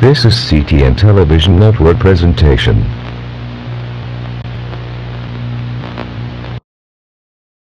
This is CTN Television Network presentation.